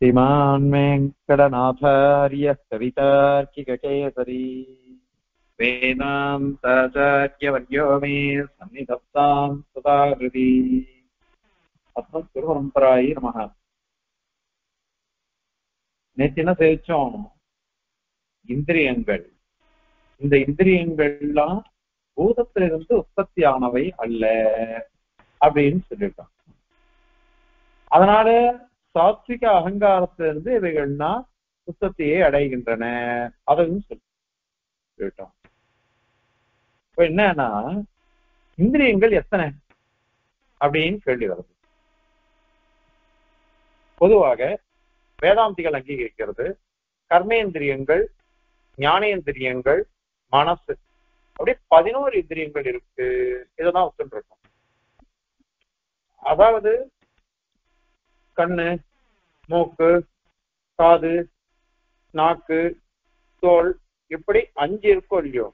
श्रीमान् वेङ्कटनाथार्यः कवितार्किककेसरी वेदान्ताचार्यवर्यो मे सन्निधत्ताम् सुताहृति அஸ்மத்குருபரம்பராயி நமக நேற்று என்ன சேவிச்சோம் இந்திரியங்கள் இந்த இந்திரியங்கள்லாம் பூதத்திலிருந்து உற்பத்தியானவை அல்ல அப்படின்னு சொல்லிட்டோம் அதனால சாத்விக அகங்காரத்திலிருந்து இவைகள்னா சுத்தத்தையே அடைகின்றன. அதையும் சொல்லிட்டோம் இப்ப என்னன்னா இந்திரியங்கள் எத்தனை? அப்படின்னு கேள்வி வருது. பொதுவாக வேதாந்திகள் அங்கீகரிக்கிறது கர்மேந்திரியங்கள் ஞானேந்திரியங்கள் மனசு. அப்படி பதினோரு இந்திரியங்கள் இருக்கு. இதெல்லாம் ஒத்துருக்கோம் அதாவது கண்ணு மூக்கு காது நாக்கு தோல் இப்படி அஞ்சு இருக்கும் இல்லையோ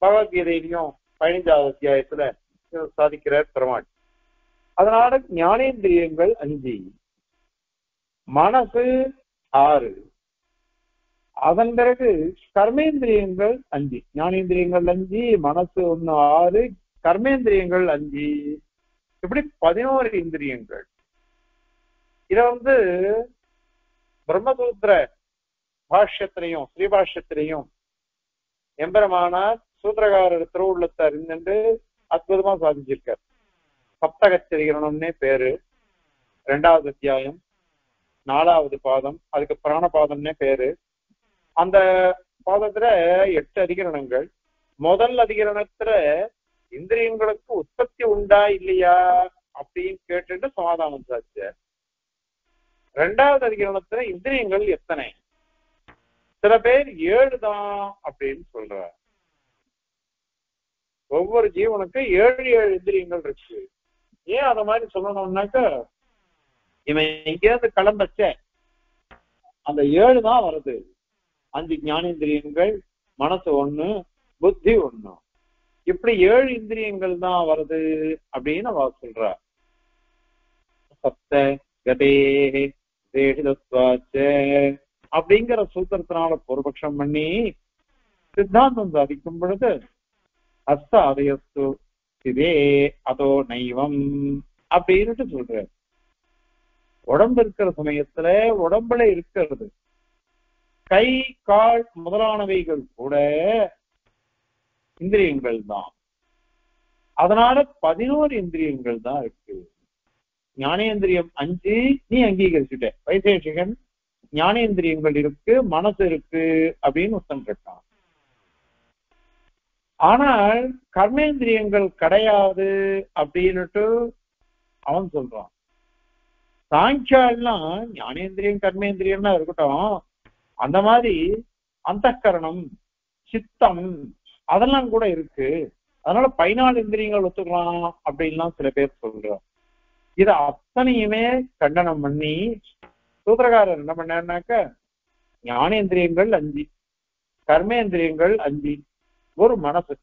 பகவத்கீதையிலையும் பதினைஞ்சாவது அத்தியாயத்துல சாதிக்கிறார் பெருமாள். அதனால ஞானேந்திரியங்கள் அஞ்சு. மனசு ஆறு. அதன் பிறகு கர்மேந்திரியங்கள் அஞ்சு. ஞானேந்திரியங்கள் அஞ்சு மனசு ஒண்ணு ஆறு கர்மேந்திரியங்கள் அஞ்சு. இப்படி பதினோரு இந்திரியங்கள். இத வந்து பிரம்மசூத்திர பாஷ்யத்திலையும் ஸ்ரீபாஷ்யத்திலையும் எம்பெருமானார் சூத்திரகாரர் திருவுள்ளத்தை அறிந்துட்டு அற்புதமா சாதிச்சிருக்கார். சப்தகச்சரிகரணம்னே பேரு. ரெண்டாவது அத்தியாயம். நாலாவது பாதம். அதுக்கு பிராணபாதம்னே பேரு. அந்த பாதத்துல எட்டு அதிகரணங்கள். முதல் அதிகரணத்துல இந்திரியங்களுக்கு உற்பத்தி உண்டா இல்லையா அப்படின்னு கேட்டுட்டு சமாதானம் சாதிச்சார். ரெண்டாவது அதிகரணத்துல இந்திரியங்கள் எத்தனை? சில பேர் ஏழு தான் அப்படின்னு சொல்றார். ஒவ்வொரு ஜீவனுக்கும் ஏழு ஏழு இந்திரியங்கள் இருக்கு. ஏன் அத மாதிரி சொல்லணும்னாக்க இவன் எங்கேயாவது கிளம்பச்ச அந்த ஏழு தான் வருது. அஞ்சு ஞானேந்திரியங்கள் மனசு ஒண்ணு புத்தி ஒண்ணு. இப்படி ஏழு இந்திரியங்கள் தான் வருது அப்படின்னு அவ சொல்ற சப்த கதே தேடிதத்வாச்ச அப்படிங்கிற சூத்திரத்தினால பூர்வபக்ஷம் பண்ணி சித்தாந்தம் சாதிக்கும் பொழுது அஸ்த அதயஸ்து இதே அதோ நைவம் அப்படின்னுட்டு சொல்றாரு. உடம்பு இருக்கிற சமயத்துல உடம்புல இருக்கிறது. கை கால் முதலானவைகள் கூட இந்திரியங்கள் தான் அதனால பதினோரு இந்திரியங்கள் தான் இருக்கு. ஞானேந்திரியம் அஞ்சு நீ அங்கீகரிச்சுட்ட. வைசேஷிகன் ஞானேந்திரியங்கள் இருக்கு மனசு இருக்கு அப்படின்னு உத்தம் கேட்டான். ஆனால் கர்மேந்திரியங்கள் கிடையாது அப்படின்னுட்டு அவன் சொல்றான். சாங்கியாலாம் ஞானேந்திரியம் கர்மேந்திரியம்னா இருக்கட்டும் அந்த மாதிரி அந்த கரணம் சித்தம் அதெல்லாம் கூட இருக்கு. அதனால பதினாலு இந்திரியங்கள் ஒத்துக்கலாம் அப்படின்லாம் சில பேர் சொல்றான் இத அத்தனையுமே கண்டனம் பண்ணி சூத்திரகாரர் என்ன பண்ணாருனாக்க ஞானேந்திரியங்கள் அஞ்சு கர்மேந்திரியங்கள் அஞ்சு ஒரு மனசு.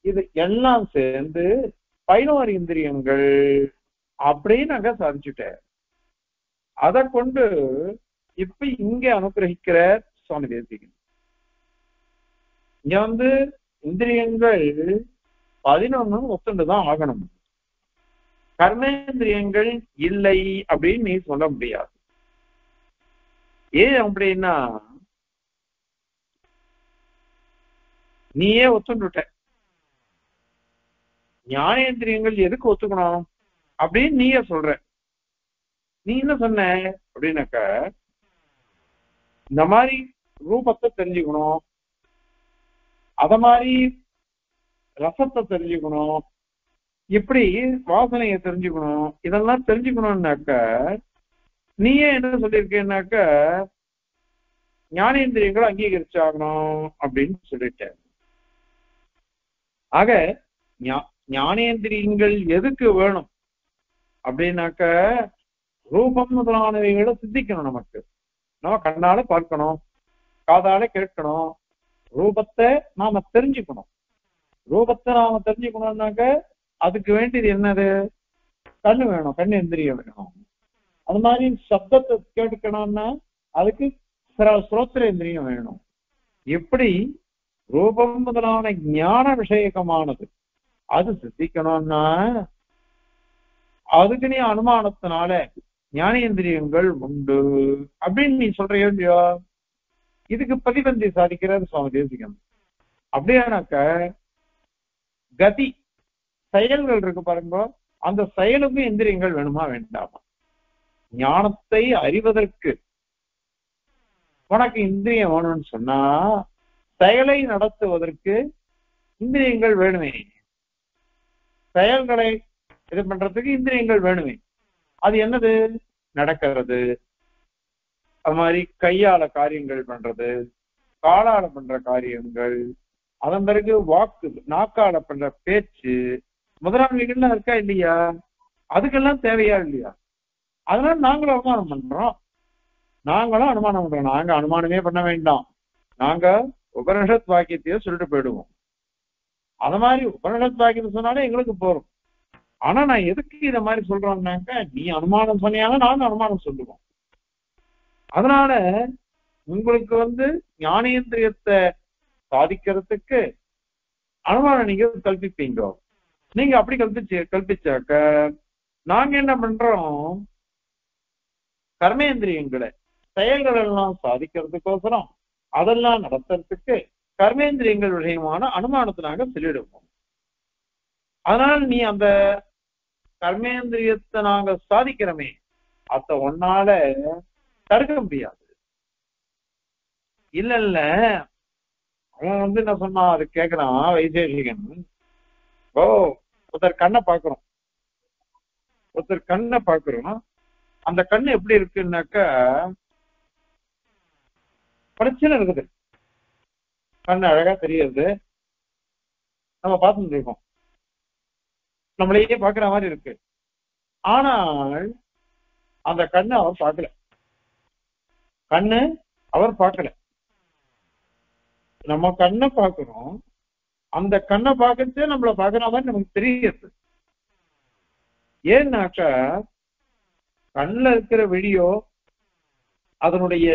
இது எல்லாம் சேர்ந்து பதினோரு இந்திரியங்கள் அப்படின்னு அங்க சாதிச்சுட்டார். அதை கொண்டு இப்ப இங்க அனுகிரகிக்கிற சுவாமி தேசிகன். இங்க வந்து இந்திரியங்கள் பதினொன்னு ஒத்துண்டுதான் ஆகணும். கர்மேந்திரியங்கள் இல்லை அப்படின்னு நீ சொல்ல முடியாது. ஏன் அப்படின்னா நீயே ஒத்துண்டுட்ட ஞானேந்திரியங்கள் எதுக்கு ஒத்துக்கணும் அப்படின்னு நீயே சொல்ற. நீ என்ன சொன்ன அப்படின்னாக்க இந்த மாதிரி ரூபத்தை தெரிஞ்சுக்கணும் அத மாதிரி ரசத்தை தெரிஞ்சுக்கணும் இப்படி வாசனையை தெரிஞ்சுக்கணும்? இதெல்லாம் தெரிஞ்சுக்கணும்னாக்க நீயே என்ன சொல்லியிருக்கேன்னாக்க ஞானேந்திரியங்களை அங்கீகரிச்சாகணும் அப்படின்னு சொல்லிட்டேன். ஆக ஞானேந்திரியங்கள் எதுக்கு வேணும்? அப்படின்னாக்க ரூபம் முதலானவைகளை சித்திக்கணும் நமக்கு. நம்ம கண்ணால பார்க்கணும் காதால கேட்கணும். ரூபத்தை நாம தெரிஞ்சுக்கணும். ரூபத்தை நாம தெரிஞ்சுக்கணும்னாக்க அதுக்கு வேண்டியது என்னது? கண்ணு வேணும் கண்ணு எந்திரியம் வேணும். அது மாதிரி சப்தத்தை கேட்கணும்னா அதுக்கு ஸ்ரோத்திரேந்திரியம் வேணும். எப்படி? ரூபம் முதலான ஞான விஷயகமானது. அது சித்திக்கணும்னா அதுக்கு நீ அனுமானத்தினால ஞானேந்திரியங்கள் உண்டு. அப்படின்னு நீ சொல்றியோ இல்லையோ? இதுக்கு பதிபந்தி சாதிக்கிறார் சுவாமி தேசிகன். அப்படியானாக்க கதி செயல்கள் இருக்கு பாருங்க அந்த செயலுக்கும் இந்திரியங்கள் வேணுமா வேண்டாமா? ஞானத்தை அறிவதற்கு உனக்கு இந்திரியம் வேணும்னு சொன்னா செயலை நடத்துவதற்கு இந்திரியங்கள் வேணுமே. செயல்களை இது பண்றதுக்கு இந்திரியங்கள் வேணுமே. அது என்னது? நடக்கிறது. அது மாதிரி கையால காரியங்கள் பண்றது காலால பண்ற காரியங்கள் அதன் பிறகு வாக்கு நாக்கால பண்ற பேச்சு முதலாளிகள்லாம் இருக்கா இல்லையா? அதுக்கெல்லாம் தேவையா இல்லையா? அதனால நாங்களும் அனுமானம் பண்றோம். நாங்களும் அனுமானம் பண்றோம். நாங்க அனுமானமே பண்ண வேண்டாம். நாங்க உபனிஷத் வாக்கியத்தையே சொல்லிட்டு போயிடுவோம். அத மாதிரி உபனிஷத் வாக்கியத்தை சொன்னாலே எங்களுக்கு போறோம் ஆனா நான் எதுக்கு இத மாதிரி சொல்றோம்னாக்க நீ அனுமானம் சொன்னியாங்க நானும் அனுமானம் சொல்லுவோம் அதனால உங்களுக்கு வந்து ஞானேந்திரியத்தை சாதிக்கிறதுக்கு அனுமானம் நீங்க கல்பிப்பீங்க நீங்க அப்படி கல்பிச்சு கல்பிச்சாக்க நாங்க என்ன பண்றோம்? கர்மேந்திரியங்களை செயல்கள் எல்லாம் சாதிக்கிறதுக்கோசரம் அதெல்லாம் நடத்துறதுக்கு கர்மேந்திரியங்கள் விஷயமான அனுமானத்தை நாங்க சொல்லிடுவோம். அதனால நீ அந்த கர்மேந்திரியத்தை நாங்க சாதிக்கிறோமே அத ஒன்னால தடுக்க முடியாது. இல்ல இல்ல. அவன் வந்து என்ன சொன்னா அது கேக்குறான் வைசேஷிகன் ஓ ஒருத்தர் கண்ணை பாக்குறோம் ஒருத்தர் கண்ணை பாக்குறோம் அந்த கண்ணு எப்படி இருக்குன்னாக்கா பிரச்சனை இருக்குது. கண்ணு அழகா தெரியுது. நம்ம பார்த்துட்டு இருக்கோம். நம்மளையே பாக்குற மாதிரி இருக்கு. ஆனால் அந்த கண்ணு அவர் பார்க்கல. கண்ணு அவர் பார்க்கல. நம்ம கண்ணை பார்க்கிறோம். அந்த கண்ணை பார்க்கறதே நம்மள பாக்குற மாதிரி நமக்கு தெரியுது. ஏன்னாக்கா கண்ணுல இருக்கிற வெடியோ அதனுடைய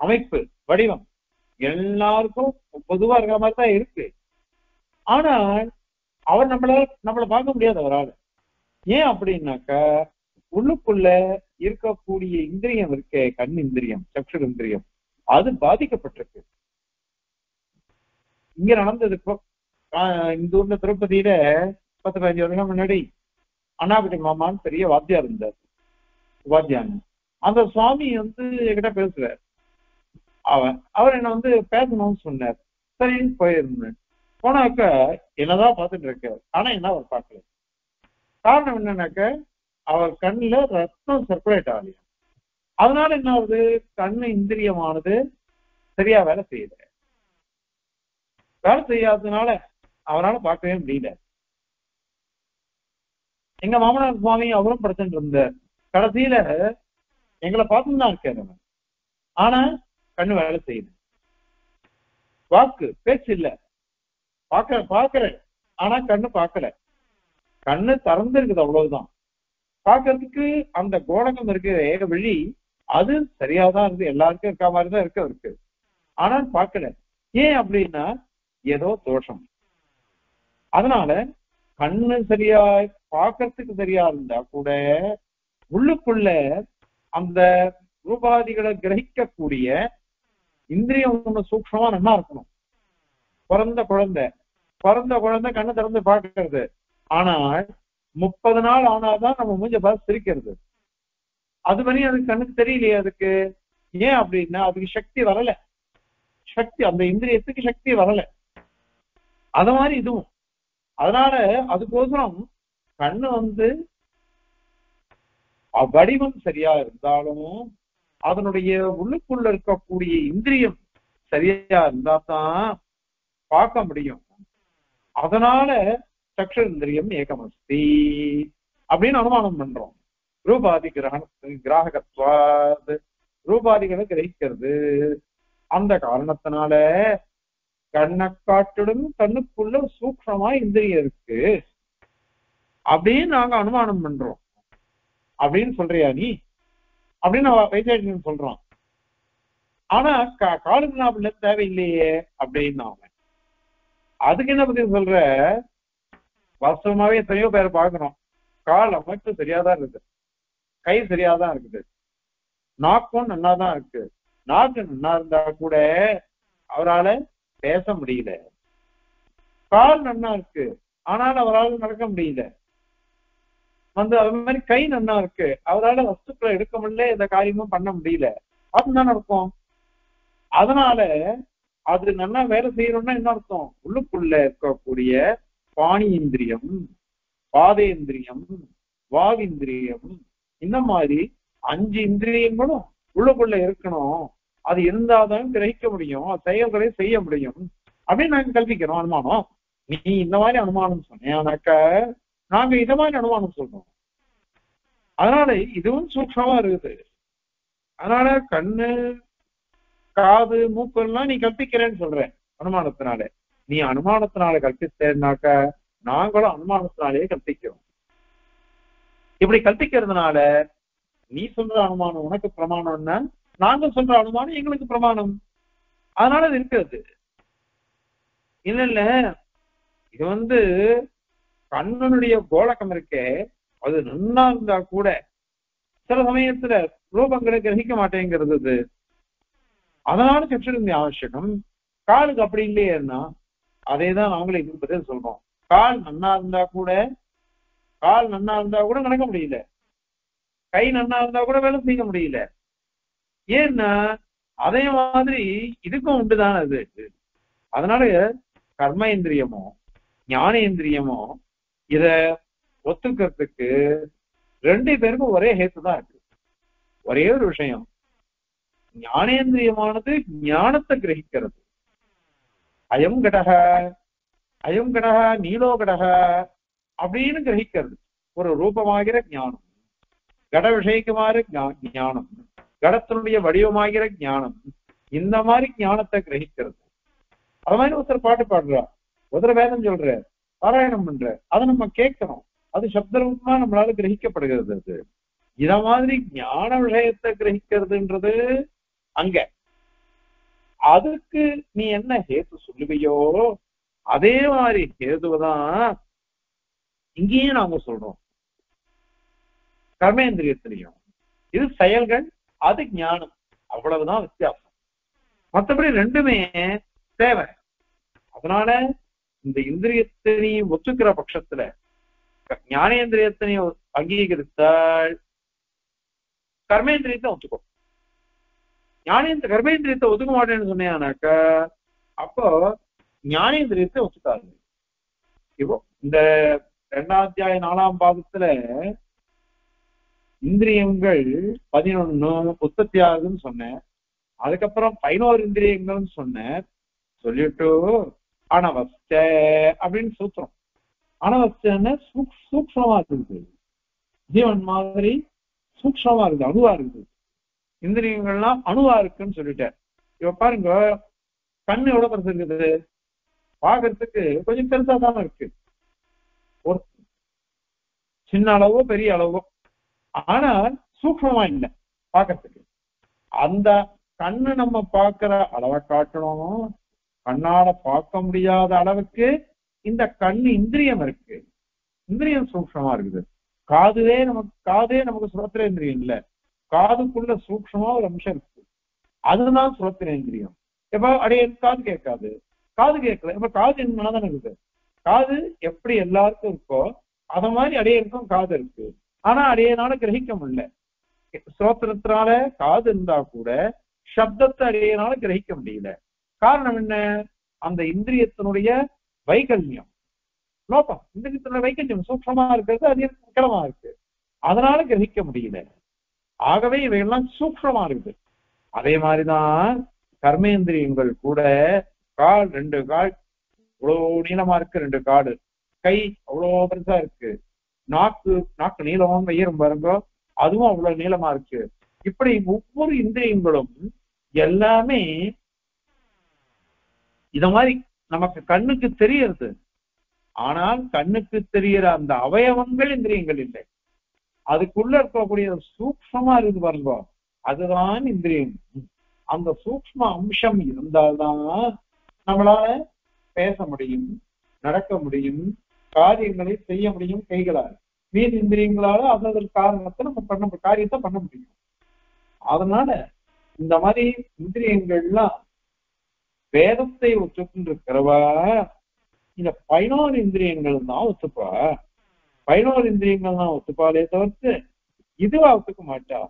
அமைப்பு வடிவம் எல்லாருக்கும் பொதுவா இருக்கிற மாதிரி தான் இருக்கு. ஆனால் அவர் நம்மள நம்மள பார்க்க முடியாது அவரால். ஏன் அப்படின்னாக்கா உள்ளுக்குள்ள இருக்கக்கூடிய இந்திரியம் இருக்கே கண் இந்திரியம் சக்ஷு இந்திரியம் அது பாதிக்கப்பட்டிருக்கு. இங்க நடந்தது இப்போ இந்த ஊர்ல திருப்பதியில பத்து பதினஞ்சு வருஷம் முன்னாடி அண்ணாபதி மாமான்னு பெரிய வாத்தியார் இருந்தார். வாத்தியான். அந்த சுவாமி வந்து என்கிட்ட பேசுறார். அவன் அவர் என்ன வந்து பேசணும்னு சொன்னார். சரின்னு போயிருந்தேன். போனாக்க என்னதான் பார்த்துட்டு இருக்காரு ஆனா என்ன அவர் பார்க்கல. காரணம் என்னன்னாக்க அவர் கண்ணுல ரத்தம் சர்க்குலேட் ஆகலையா. அதனால என்ன ஆகுது? கண்ணு இந்திரியமானது சரியா வேலை செய்யல. வேலை செய்யாததுனால அவனால பார்க்கவே முடியல. எங்க மாமனார் சுவாமி அவரும் படுத்துட்டு இருந்தார். கடைசியில எங்களை பார்த்துன்னு தான் இருக்காரு அவன் ஆனா கண்ணு வேலை செய்யுது வாக்கு பேச்சு இல்ல. பாக்க பாக்குற ஆனா கண்ணு பார்க்கல. கண்ணு திறந்து இருக்குது அவ்வளவுதான். பாக்குறதுக்கு அந்த கோடகம் இருக்கிற ஏக வழி. அது சரியாதான் இருக்கு. எல்லாருக்கும் இருக்க மாதிரி தான் இருக்க இருக்கு ஆனால் பார்க்கல. ஏன் அப்படின்னா ஏதோ தோஷம். அதனால கண்ணு சரியா பார்க்கறதுக்கு சரியா இருந்தா கூட உள்ளுக்குள்ள அந்த ரூபாதிகளை கிரகிக்கக்கூடிய இந்திரியம் ஒண்ணு சூக்ஷமா நல்லா இருக்கணும். பிறந்த குழந்தை. பிறந்த குழந்தை கண்ணு திறந்து பார்க்கறது ஆனால் முப்பது நாள் ஆனாதான் நம்ம மூஞ்ச பார்த்து சிரிக்கிறது. அது பண்ணி அதுக்கு கண்ணுக்கு தெரியலையே அதுக்கு. ஏன் அப்படின்னா அதுக்கு சக்தி வரல. சக்தி அந்த இந்திரியத்துக்கு சக்தி வரல. அத மாதிரி இதுவும். அதனால அதுக்கோசரம் கண்ணு வந்து வடிவம் சரியா இருந்தாலும் அதனுடைய உள்ளுக்குள்ள இருக்கக்கூடிய இந்திரியம் சரியா இருந்தா தான் பார்க்க முடியும். அதனால சக்ஷ இந்திரியம் ஏகமஸ்தி அப்படின்னு அனுமானம் பண்றோம். ரூபாதி கிரகண கிராகத்வாது ரூபாதிகளை கிரகிக்கிறது. அந்த காரணத்தினால கண்ணை காட்டிடும் கண்ணுக்குள்ள சூக்ஷமா இந்திரியம் இருக்கு. அப்படின்னு நாங்க அனுமானம் பண்றோம். அப்படின்னு சொல்றியா நீ? அப்படின்னு அவ வைத்தியன் சொல்றான். ஆனா கா- காலுக்கு தேவையில்லையே அப்படின்னு அவன். அதுக்கு என்ன பத்தி சொல்ற? வாஸ்தவமாவே எத்தனையோ பேரை பாக்குறோம் கால் அமைப்பு சரியாதான் இருக்குது. கை சரியாதான் இருக்குது. நாக்கும் நன்னாதான் இருக்கு. நாக்கு நன்னா இருந்தா கூட அவரால பேச முடியல. கால் நன்னா இருக்கு. ஆனால் அவரால் நடக்க முடியல. வந்து அது மாதிரி கை நன்னா இருக்கு. அவரால வஸ்துக்களை எடுக்க முடியல எந்த காரியமும் பண்ண முடியல. அதுதான் நடக்கும். அதனால அது நல்லா வேலை செய்யணும்னா என்ன அர்த்தம்? உள்ளுக்குள்ள இருக்கக்கூடிய பாணி இந்திரியம் பாதேந்திரியம் வாவிந்திரியம் இந்த மாதிரி அஞ்சு இந்திரியங்களும் உள்ளுக்குள்ள இருக்கணும். அது இருந்தாதான் கிரகிக்க முடியும் செயல்களை செய்ய முடியும். அப்படின்னு நாங்க கல்பிக்கிறோம் அனுமானம். நீ இந்த மாதிரி அனுமானம் சொன்னேனாக்கா நாங்க இந்த மாதிரி அனுமானம் சொல்றோம். அதனால இதுவும் சூக்ஷமா இருக்குது. அதனால கண்ணு காது மூக்கு எல்லாம் நீ கற்பிக்கிறேன்னு சொல்றேன் அனுமானத்தினால. நீ அனுமானத்தினால கல்பித்தேன்னாக்க நாங்களும் அனுமானத்தினாலேயே கற்பிக்கிறோம். இப்படி கற்பிக்கிறதுனால நீ சொல்ற அனுமானம் உனக்கு பிரமாணம்னா நாங்க சொல்ற அனுமானம் எங்களுக்கு பிரமாணம். அதனால அது இருக்கிறது. இல்ல இல்ல. இது வந்து கண்ணனுடைய கோலகம் இருக்கே. அது நன்னா இருந்தா கூட சில சமயத்துல ரூபங்களை கிரகிக்க மாட்டேங்கிறது அது. அதனால சற்றுருந்தி அவசியம் காலுக்கு அப்படி இல்லையேன்னா அதே தான் நாங்களும் இதுக்கு பதில் சொல்றோம். கால் நன்னா இருந்தா கூட கால் நன்னா இருந்தா கூட நடக்க முடியல. கை நன்னா இருந்தா கூட வேலை செய்ய முடியல. ஏன்னா அதே மாதிரி இதுக்கும் உண்டுதான் அது? அதனால கர்மேந்திரியமோ ஞானேந்திரியமோ இத ஒத்துக்கிறதுக்கு ரெண்டு பேருக்கும் ஒரே ஹேத்து தான் இருக்கு. ஒரே ஒரு விஷயம். ஞானேந்திரியமானது ஞானத்தை கிரகிக்கிறது. அயம் கடக அயம் கடக நீலோ கடக அப்படின்னு கிரகிக்கிறது. ஒரு ரூபமாகிற ஞானம். கட விஷயக்குமாறு ஞானம். கடத்தினுடைய வடிவமாகிற ஞானம் இந்த மாதிரி ஞானத்தை கிரகிக்கிறது. அது மாதிரி ஒருத்தர் பாட்டு பாடுறா ஒருத்தர் வேதம் சொல்ற பாராயணம் பண்ற அதை நம்ம கேட்கணும் அது சப்த ரூபமா நம்மளால கிரகிக்கப்படுகிறது அது. இத மாதிரி ஞான விஷயத்தை கிரகிக்கிறதுன்றது அங்க. அதுக்கு நீ என்ன ஹேத்து சொல்லுவியோ அதே மாதிரி ஹேதுவதான் இங்கேயும் நாங்க சொல்றோம். கர்மேந்திரியத்திலையும். இது செயல்கள் அது ஞானம். அவ்வளவுதான் வித்தியாசம். மற்றபடி ரெண்டுமே தேவை. அதனால இந்த இந்திரியத்தினையும் ஒத்துக்கிற பட்சத்துல ஞானேந்திரியத்தினையும் அங்கீகரித்தால் கர்மேந்திரியத்தை ஒத்துக்கும். ஞானேந்திர கர்மேந்திரியத்தை ஒதுக்க மாட்டேன்னு சொன்னேனாக்கா அப்போ ஞானேந்திரியத்தை ஒத்துக்காது. இப்போ இந்த ரெண்டாம் அத்தியாய நாலாம் பாதத்துல இந்திரியங்கள் பதினொன்னு உற்பத்தி ஆகுதுன்னு சொன்னேன். அதுக்கப்புறம் பதினோரு இந்திரியங்கள்னு சொன்னேன். சொல்லிட்டு அனவஸ்த அப்படின்னு சூத்திரம். அனவஸ்தன்னு சூக் சூக்ஷமா இருக்குது. ஜீவன் மாதிரி சூக்ஷமா இருக்குது அணுவா இருக்குது. இந்திரியங்கள்லாம் அணுவா இருக்குன்னு சொல்லிட்டேன். இப்ப பாருங்க கண்ணு எவ்வளவு பெருசு இருக்குது? பாக்குறதுக்கு கொஞ்சம் பெருசா தானே இருக்கு. ஒரு சின்ன அளவோ பெரிய அளவோ. ஆனா சூக்மமா இல்லை. பாக்குறதுக்கு அந்த கண்ணு நம்ம பார்க்கிற அளவை காட்டணும். கண்ணால பார்க்க முடியாத அளவுக்கு இந்த கண் இந்திரியம் இருக்கு. இந்திரியம் சூக்ஷமா இருக்குது. காதுவே நமக்கு காதே நமக்கு சுரத்திரேந்திரியம் இல்ல. காதுக்குள்ள சூக்ஷமா ஒரு அம்சம் இருக்கு. அதுதான் சுரத்திரேந்திரியம் எப்ப அடைய காது கேட்காது. காது கேட்கல. இப்ப காது என்னதான் இருக்குது. காது எப்படி எல்லாருக்கும் இருக்கோ அத மாதிரி அடையனுக்கும் காது இருக்கு. ஆனா அடையனால கிரகிக்க முடியல. ஸ்ரோத்திரத்தினால காது இருந்தா கூட சப்தத்தை அடையனால கிரகிக்க முடியல. காரணம் என்ன? அந்த இந்திரியத்தினுடைய வைகல்யம். லோகம் இந்திரியத்தினுடைய வைகல்யம் சூக்ஷமா இருக்கிறது அது கிளமா இருக்கு. அதனால கிரகிக்க முடியல. ஆகவே இவையெல்லாம் சூக்ஷமா இருக்குது. அதே மாதிரிதான் கர்மேந்திரியங்கள் கூட கால் ரெண்டு கால் இவ்வளவு நீளமா இருக்கு ரெண்டு காடு கை அவ்வளவு பெருசா இருக்கு. நாக்கு நாக்கு நீளமும் உயரும் பாருங்க. அதுவும் அவ்வளவு நீளமா இருக்கு. இப்படி ஒவ்வொரு இந்திரியங்களும் எல்லாமே இத மாதிரி நமக்கு கண்ணுக்கு தெரியறது. ஆனால் கண்ணுக்கு தெரியற அந்த அவயவங்கள் இந்திரியங்கள் இல்லை. அதுக்குள்ள இருக்கக்கூடிய சூக்ஷமா இருக்குது பாருங்க. அதுதான் இந்திரியம். அந்த சூக்ஷ்ம அம்சம் இருந்தால்தான் நம்மளால பேச முடியும் நடக்க முடியும் காரியங்களை செய்ய முடியும் கைகளால். மீன் இந்திரியங்களால அதற்கு காரணத்தை நம்ம பண்ண காரியத்தை பண்ண முடியும். அதனால இந்த மாதிரி இந்திரியங்கள்லாம் வேதத்தை ஒத்துக்கிட்டு இருக்கிறவா இந்த பதினோரு இந்திரியங்கள் தான் ஒத்துப்பா? பதினோரு இந்திரியங்கள் தான் ஒத்துப்பாளே தவிர்த்து இதுவா ஒத்துக்க மாட்டா?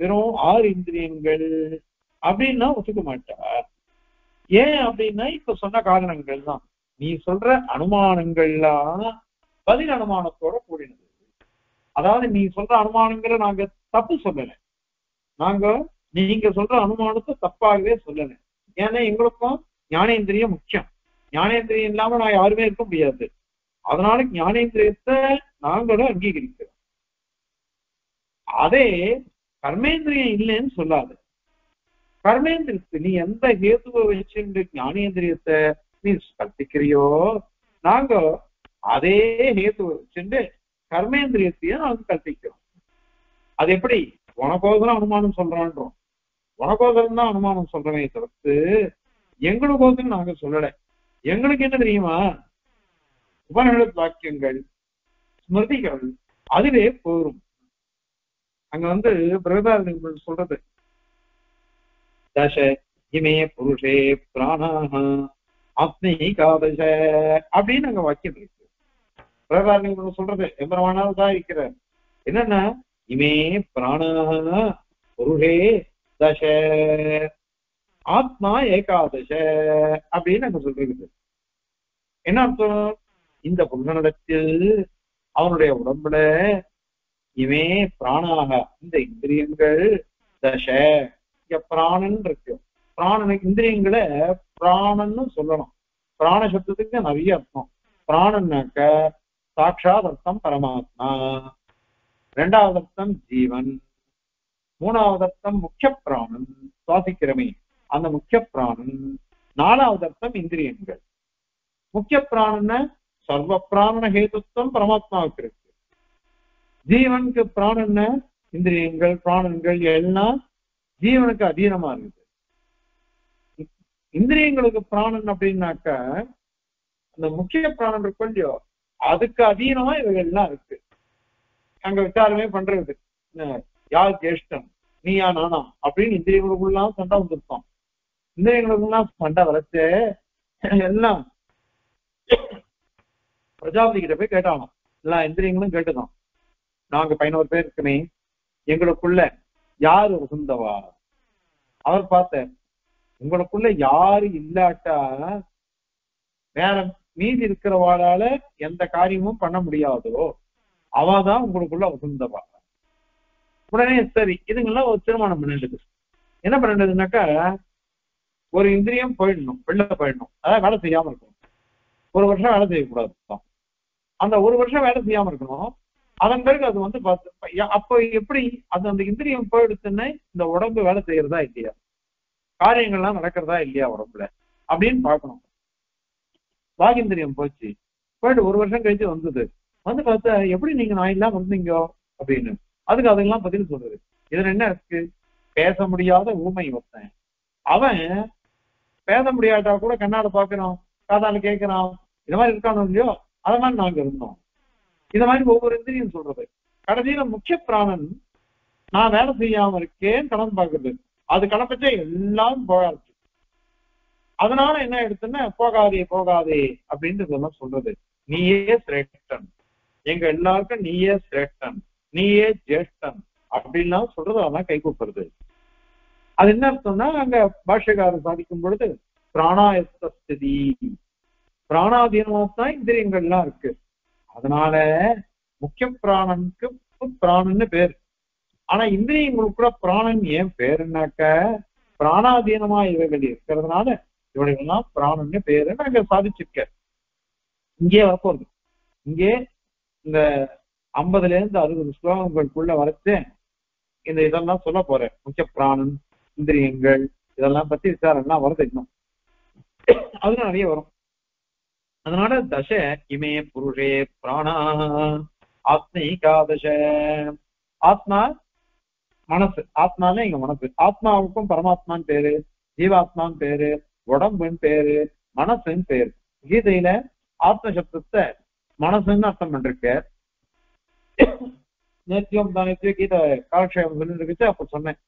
வெறும் ஆறு இந்திரியங்கள் அப்படின்னா ஒத்துக்க மாட்டா. ஏன் அப்படின்னா இப்ப சொன்ன காரணங்கள் தான். நீ சொல்ற அனுமானங்கள்லாம் பதில் அனுமானத்தோட கூடினது. அதாவது நீ சொல்ற அனுமானங்களை நாங்க தப்பு சொல்லல. நாங்க நீங்க சொல்ற அனுமானத்தை தப்பாகவே சொல்லல. ஏன்னா எங்களுக்கும் ஞானேந்திரியம் முக்கியம். ஞானேந்திரியம் இல்லாம நான் யாருமே இருக்க முடியாது. அதனால ஞானேந்திரியத்தை நாங்களும் அங்கீகரிக்கிறோம். அதே கர்மேந்திரியம் இல்லைன்னு சொல்லாது. கர்மேந்திரத்து நீ எந்த ஹேதுவை வச்சுட்டு ஞானேந்திரியத்தை நீ கற்பிக்கிறியோ நாங்க? அதே ஹேத்து வச்சுட்டு கர்மேந்திரியத்தையும் நாங்க கற்பிக்கிறோம். அது எப்படி? உனக்கோசரம் அனுமானம் சொல்றான்றோம். உனக்கோசரம் தான் அனுமானம் சொல்றமே தவிர்த்து எங்களுக்கோசரம் நாங்க சொல்லல. எங்களுக்கு என்ன தெரியுமா? உபநிடத் வாக்கியங்கள் ஸ்மிருதிகள் அதுவே போரும். அங்க வந்து பிரகதாரங்கள் சொல்றது. தச இமே புருஷே பிராணாக ஆத்மீகாதச அப்படின்னு அங்க வாக்கியம் இருக்கு பிரகதாரங்கள் சொல்றது எம்பரமானாவது தான் இருக்கிறார். என்னன்னா இமே பிராணா புருஷே தச ஆத்மா ஏகாதச அப்படின்னு அங்க சொல்றது என்ன அர்த்தம்? இந்த புருஷனிடத்தில் அவனுடைய உடம்புல இவே பிராணாக இந்த இந்திரியங்கள் தச இங்க பிராணன் இருக்கு. பிராணனை இந்திரியங்களை பிராணன்னு சொல்லணும். பிராண சப்தத்துக்கு நிறைய அர்த்தம். பிராணன்னாக்க சாட்சாத் அர்த்தம் பரமாத்மா. ரெண்டாவது அர்த்தம் ஜீவன். மூணாவது அர்த்தம் முக்கிய பிராணன். சுவாசிக்கிறமே. அந்த முக்கிய பிராணன். நாலாவது அர்த்தம் இந்திரியங்கள். முக்கிய பிராணன சர்வ பிராணன ஹேதுத்வம் பரமாத்மாவுக்கு இருக்கு. ஜீவனுக்கு பிராணன இந்திரியங்கள் பிராணன்கள் எல்லாம் ஜீவனுக்கு அதீனமா இருக்கு. இந்திரியங்களுக்கு பிராணன் அப்படின்னாக்க அந்த முக்கிய பிராணன் இருக்கும் இல்லையோ அதுக்கு அதீனமா இவைகள்லாம் இருக்கு. அங்க விசாரமே பண்றது யார் ஜேஷ்டம் நீயா நானா? அப்படின்னு இந்திரியங்களுக்குள்ளாம் சண்டை வந்துருக்கோம். இந்திரியங்களுக்குள்ளாம் சண்டை வளர்த்து எல்லாம் பிரஜாபதி கிட்ட போய் கேட்டானோ எல்லா இந்திரியங்களும் கேட்டுதான். நாங்க பதினோரு பேர் இருக்குமே எங்களுக்குள்ள யாரு உகுந்தவா அவர் பார்த்தேன் உங்களுக்குள்ள யாரு இல்லாட்டா வேற மீதி இருக்கிறவாளால எந்த காரியமும் பண்ண முடியாதோ அவதான் உங்களுக்குள்ள வசந்தவா உடனே சரி இதுங்கெல்லாம் ஒரு திருமணம் பண்ணிடுது. என்ன பண்ணிடுதுனாக்கா ஒரு இந்திரியம் போயிடணும் வெளில போயிடணும். அதான் வேலை செய்யாம இருக்கணும். ஒரு வருஷம் வேலை செய்யக்கூடாது அந்த ஒரு வருஷம் வேலை செய்யாம இருக்கணும். அதன் பிறகு அது வந்து பார்த்து அப்போ எப்படி அது அந்த இந்திரியம் போயிடுச்சுன்னா இந்த உடம்பு வேலை செய்யறதா இல்லையா? காரியங்கள்லாம் நடக்கிறதா இல்லையா உடம்புல? அப்படின்னு பார்க்கணும். வாகிந்திரியம் போச்சு. போயிட்டு ஒரு வருஷம் கழிச்சு வந்தது. வந்து பார்த்தா எப்படி நீங்க நான் இல்லாம வந்தீங்க அப்படின்னு. அதுக்கு அதெல்லாம் பதில் சொல்றது இதுல என்ன இருக்கு? பேச முடியாத ஊமை ஒருத்தன். அவன் பேச முடியாட்டா கூட கண்ணால பாக்குறான் காதால கேட்கிறான் இந்த மாதிரி இருக்கானோ இல்லையோ அத மாதிரி நாங்க இருந்தோம். இந்த மாதிரி ஒவ்வொரு இந்திரியும் சொல்றது. கடைசியில முக்கிய பிராணன் நான் வேலை செய்யாம இருக்கேன் கடன் பாக்குறது அது கணப்பச்சே எல்லாம் போகாது. அதனால என்ன எடுத்துன்னா போகாதே போகாதே அப்படின்றதெல்லாம் சொல்றது. நீயே சிரேஷ்டன். எங்க எல்லாருக்கும் நீயே சிரேஷ்டன். நீயே ஜேஷ்டன் அப்படின்லாம் சொல்றது அதான் கை கூப்பிடுறது. அது என்ன அர்த்தம்னா அங்க பாஷ்யக்காரர் சாதிக்கும் பொழுது பிராணாயத்த ஸ்திதி பிராணாதீனமா தான் இந்திரியங்கள்லாம் இருக்கு. அதனால முக்கிய பிராணனுக்கு பிராணன்னு பேர். ஆனா இந்திரியங்களுக்கு கூட பிராணன் ஏன் பேருனாக்க பிராணாதீனமா இவைகள் இருக்கிறதுனால இவனுக்கெல்லாம் பிராணன்னு பேரு நாங்க சாதிச்சிருக்க. இங்கே வரப்போறது இங்கே இந்த ஐம்பதுல இருந்து அறுபது ஸ்லோகங்களுக்குள்ள வரைச்சு இந்த இதெல்லாம் சொல்ல போறேன். முக்கிய பிராணன் இந்திரியங்கள் இதெல்லாம் பத்தி விசாரம்லாம் வருது இன்னும். அது நிறைய வரும். அதனால தச இமே புருஷே பிராணா ஆத்மீகாதச ஆத்மா மனசு. ஆத்மான்னு எங்க மனசு. ஆத்மாவுக்கும் பரமாத்மான்னு பேரு ஜீவாத்மான்னு பேரு உடம்புன்னு பேரு மனசுன்னு பேரு. கீதையில ஆத்ம சப்தத்தை மனசுன்னு அர்த்தம் பண்ணிருக்கு நேத்தியம் தானத்திய கீதை காலக்ஷேபம் சொல்லி அப்ப சொன்னேன்.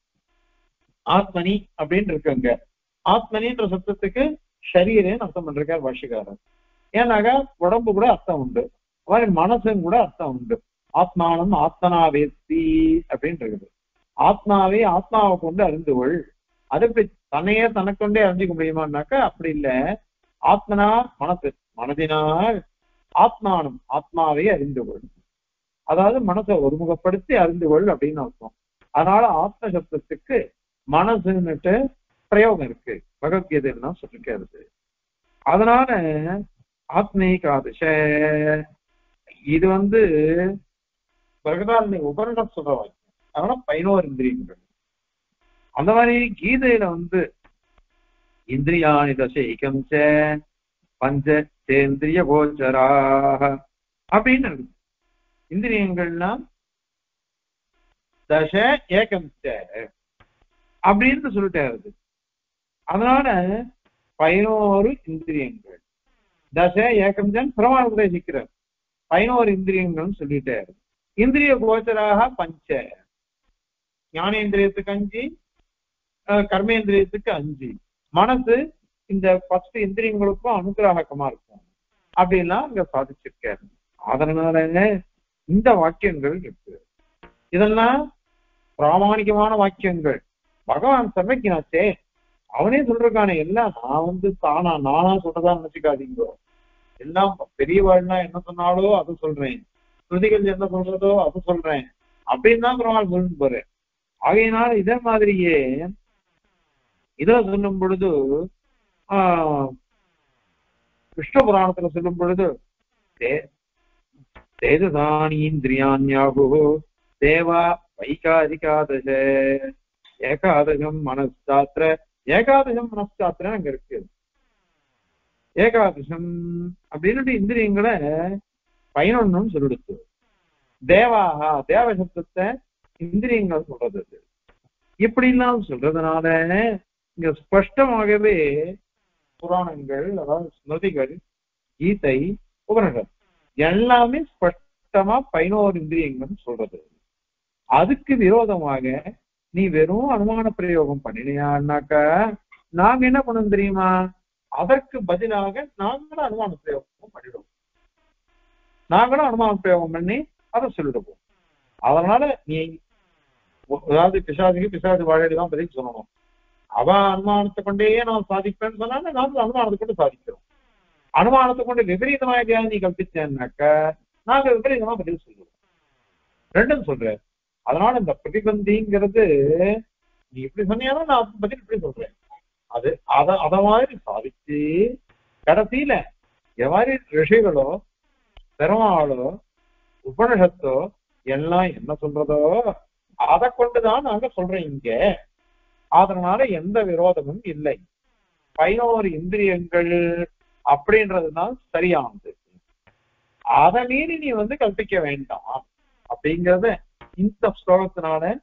ஆத்மனி அப்படின்னு இருக்குங்க ஆத்மனின்ற சப்தத்துக்கு சரீரேன்னு அர்த்தம் பண்ணிருக்கார் பாஷிகாரர் ஏன்னாக்கா உடம்பு கூட அர்த்தம் உண்டு. மாதிரி மனசுன்னு கூட அர்த்தம் உண்டு. ஆத்மானம் ஆத்மனாவேத்தி அப்படின்னு இருக்குது ஆத்மாவே ஆத்மாவை கொண்டு அறிந்து கொள் அது தன்னையே தனக்கொண்டே அறிஞ்சிக்க முடியுமான்னாக்கா அப்படி இல்லை. ஆத்மனா மனசு மனதினால் ஆத்மானம் ஆத்மாவை அறிந்து கொள் அதாவது மனசை ஒருமுகப்படுத்தி அறிந்து கொள் அப்படின்னு அர்த்தம். அதனால ஆத்ம சப்தத்துக்கு மனசுன்னுட்டு பிரயோகம் இருக்கு. பகவத்கீதையில சொல்லிருக்கிறது? அதனால ஆத்மீகாதிஷ இது வந்து பிரகதாரணி உபரணம் சொல்ற அதனால பதினோரு இந்திரியங்கள். அந்த மாதிரி கீதையில வந்து இந்திரியாணி தசைகம் சே பஞ்ச சேந்திரிய கோச்சராக அப்படின்னு இருக்கு. இந்திரியங்கள்னா தச ஏகம் ச அப்படின்னு சொல்லிட்டாரு அதனால பதினோரு இந்திரியங்கள். தச ஏகம் ஜன் பிரமாண உபதேசிக்கிறார். பதினோரு இந்திரியங்கள்னு சொல்லிட்டாரு இந்திரிய கோச்சராக பஞ்ச ஞானேந்திரியத்துக்கு அஞ்சு கர்மேந்திரியத்துக்கு அஞ்சு. மனசு இந்த பஸ்ட் இந்திரியங்களுக்கும் அனுகிராகமா இருக்கும். அப்படின்னா இங்க சாதிச்சிருக்காரு. அதனால இந்த வாக்கியங்கள் இருக்கு. இதெல்லாம் பிராமணிகமான வாக்கியங்கள். பகவான் சமைக்கினாச்சே. அவனே சொல்றானே எல்லாம் நான் வந்து தானா நானா சொல்றதா நினைச்சுக்காதீங்க. எல்லாம் பெரியவாழ்னா என்ன சொன்னாலோ அது சொல்றேன். ஸ்ருதிகள் என்ன சொல்றதோ அது சொல்றேன். அப்படின்னு தான் பெருமாள் சொல்லிட்டு போறேன் ஆகையினால இதே மாதிரியே இதை சொல்லும் பொழுது ஆஹ் விஷ்ணு புராணத்துல சொல்லும் பொழுது தே- தேஜசானீந்திரியாண்யாகு தேவா வைகாதிகாதச ஏகாதசம் மனசாத்திர ஏகாதசம் மனசாத்திரம் அங்க இருக்கு. ஏகாதசம் அப்படின்னு இந்திரியங்களை பதினொன்னும் சொல்லிடுச்சு தேவாகா தேவ சப்தத்தை இந்திரியங்கள் சொல்றது. அது. சொல்றதுனால இங்க ஸ்பஷ்டமாகவே புராணங்கள் அதாவது ஸ்மிருதிகள் கீதை உபனிஷத் எல்லாமே ஸ்பஷ்டமா பதினோரு இந்திரியங்கள் சொல்றது. அதுக்கு விரோதமாக நீ வெறும் அனுமான பிரயோகம் பண்ணினியான்னாக்கா நாங்க என்ன பண்ணணும் தெரியுமா? அதற்கு பதிலாக நாங்களும் அனுமான பிரயோகம் பண்ணிடுவோம். நாங்களும் அனுமான பிரயோகம் பண்ணி அதை சொல்லிடுவோம். அதனால நீ அதாவது பிசாதிக்கு பிசாதி வாழடி தான் பதில் சொல்லணும். அவ அனுமானத்தை கொண்டே நான் சாதிப்பேன்னு சொன்னா நாம அனுமானத்தை கொண்டு சாதிக்கிறோம். அனுமானத்தை கொண்டு விபரீதமாக நீ கற்பிச்சேன்னாக்க நாங்க விபரீதமா பதில் சொல்லுவோம். ரெண்டும் சொல்றேன். அதனால இந்த பிரதிபந்திங்கிறது நீ இப்படி சொன்னீங்கன்னா நான் பதில் இப்படி சொல்றேன். அது அத அத மாதிரி சாதிச்சு கடைசியில எவ்வாறு ரிஷிகளோ பெருமாளோ உபனிஷத்தோ எல்லாம் என்ன சொல்றதோ அதை கொண்டுதான் நாங்க சொல்றோம் இங்க. அதனால எந்த விரோதமும் இல்லை. பதினோரு இந்திரியங்கள் அப்படின்றதுதான் சரியானது. அதை மீறி நீ வந்து கற்பிக்க வேண்டாம் அப்படிங்கறத இந்த ஸ்லோகத்தினால